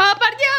¡Oh, por Dios! ¡Ah!